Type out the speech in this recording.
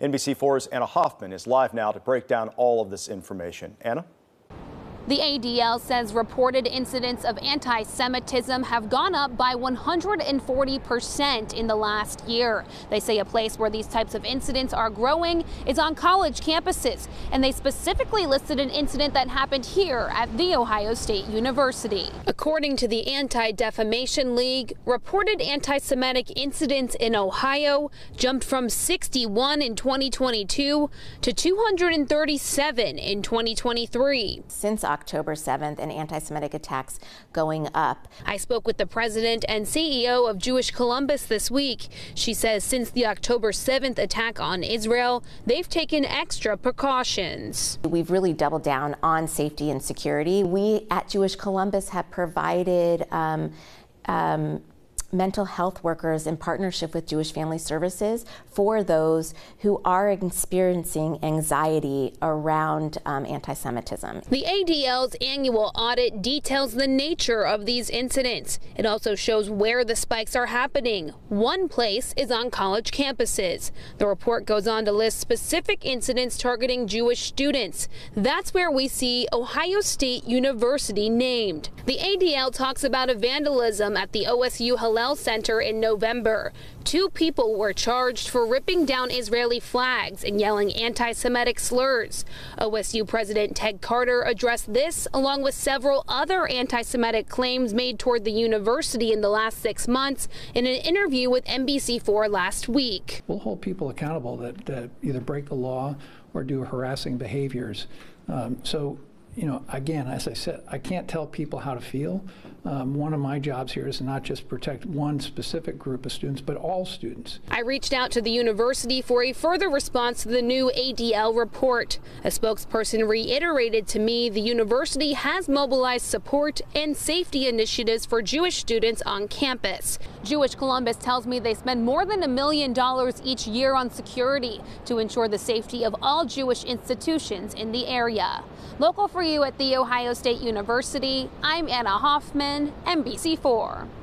NBC4's Anna Hoffman is live now to break down all of this information. Anna? The ADL says reported incidents of anti Semitism have gone up by 140% in the last year. They say a place where these types of incidents are growing is on college campuses, and they specifically listed an incident that happened here at The Ohio State University. According to the Anti Defamation League, reported anti Semitic incidents in Ohio jumped from 61 in 2022 to 237 in 2023. Since October 7th and anti Semitic attacks going up. I spoke with the president and CEO of Jewish Columbus this week. She says since the October 7th attack on Israel, they've taken extra precautions. We've really doubled down on safety and security. We at Jewish Columbus have provided um, um, mental health workers in partnership with Jewish Family Services for those who are experiencing anxiety around um, anti Semitism. The ADL's annual audit details the nature of these incidents. It also shows where the spikes are happening. One place is on college campuses. The report goes on to list specific incidents targeting Jewish students. That's where we see Ohio State University named. The ADL talks about a vandalism at the OSU Hillel Center in November. Two people were charged for ripping down Israeli flags and yelling anti Semitic slurs. OSU President Ted Carter addressed this along with several other anti Semitic claims made toward the university in the last six months in an interview with NBC4 last week. We'll hold people accountable that, that either break the law or do harassing behaviors. Um, so you know, again, as I said, I can't tell people how to feel. Um, one of my jobs here is not just protect one specific group of students, but all students. I reached out to the university for a further response to the new ADL report. A spokesperson reiterated to me the university has mobilized support and safety initiatives for Jewish students on campus. Jewish Columbus tells me they spend more than a million dollars each year on security to ensure the safety of all Jewish institutions in the area. Local for you at The Ohio State University, I'm Anna Hoffman, NBC4.